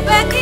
open